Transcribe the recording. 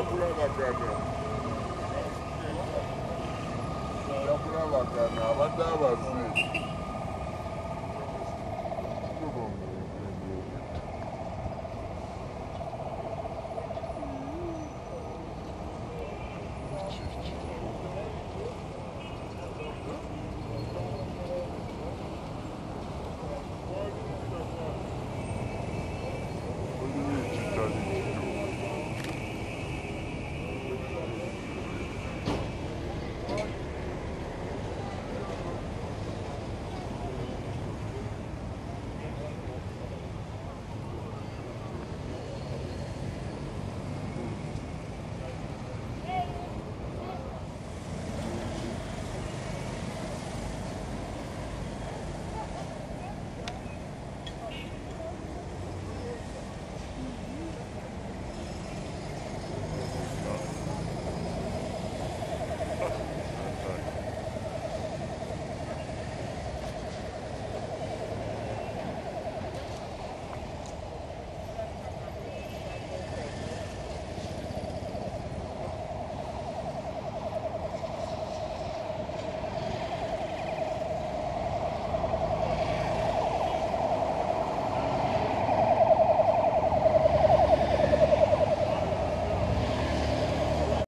Yapına bak yani. Yapına bak yani. Bak daha var.